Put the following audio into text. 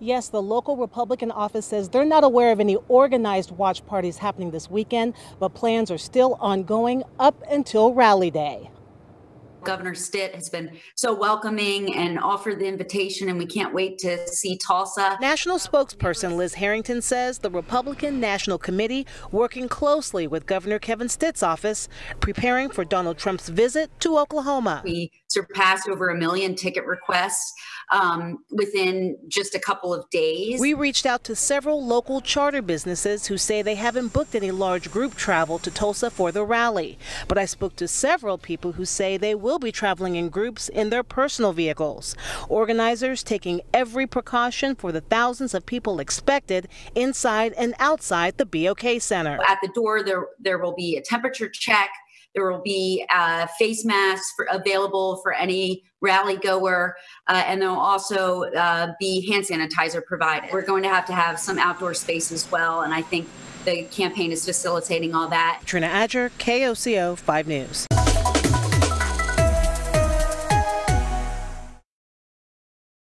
Yes, the local Republican office says they're not aware of any organized watch parties happening this weekend, but plans are still ongoing up until Rally Day. Governor Stitt has been so welcoming and offered the invitation, and we can't wait to see Tulsa. National spokesperson Liz Harrington says the Republican National Committee working closely with Governor Kevin Stitt's office, preparing for Donald Trump's visit to Oklahoma. We surpassed over a million ticket requests um, within just a couple of days. We reached out to several local charter businesses who say they haven't booked any large group travel to Tulsa for the rally. But I spoke to several people who say they will be traveling in groups in their personal vehicles. Organizers taking every precaution for the thousands of people expected inside and outside the BOK Center. At the door, there, there will be a temperature check. There will be uh, face masks for, available for any rally goer, uh, and there will also uh, be hand sanitizer provided. We're going to have to have some outdoor space as well, and I think the campaign is facilitating all that. Trina Adger, KOCO 5 News.